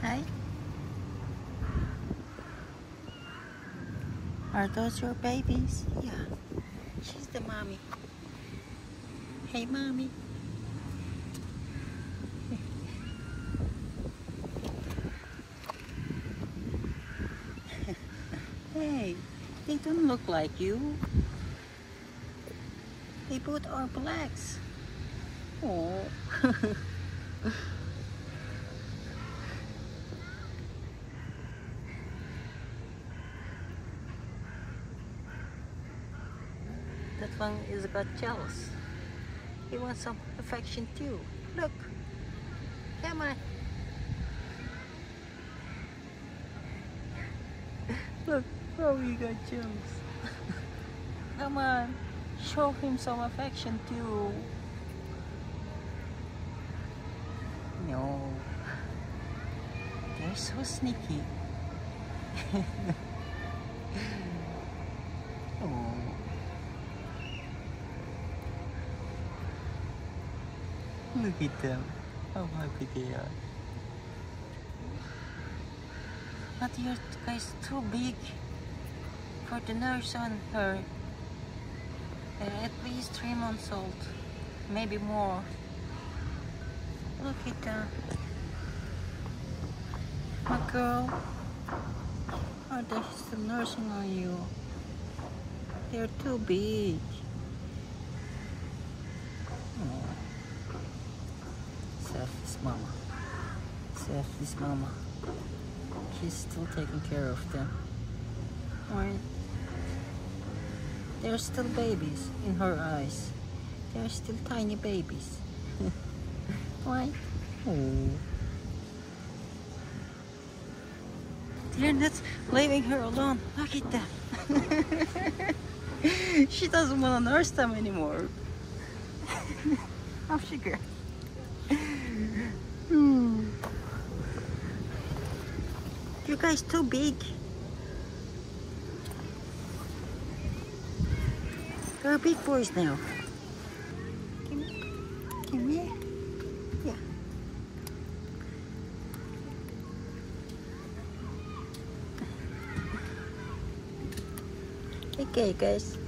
Hi. Are those your babies? Yeah. She's the mommy. Hey, mommy. hey, they don't look like you. They both are blacks. Oh. one is got jealous. He wants some affection too. Look. Come on. Look, oh, he got jealous. Come on. Show him some affection too. No. They're so sneaky. oh. Look at them. How happy they are. But you're guys too big for the nurse on her. They're at least three months old, maybe more. Look at them. My girl. Oh, they're nursing on you. They're too big. Oh. Mama. Selfish mama. She's still taking care of them. Right? They're still babies in her eyes. They're still tiny babies. Why? Oh. They're not leaving her alone. Look at them. she doesn't want to nurse them anymore. Off she goes. Guys too big. You're big boys now. Come here. Come here. Yeah. Okay, guys.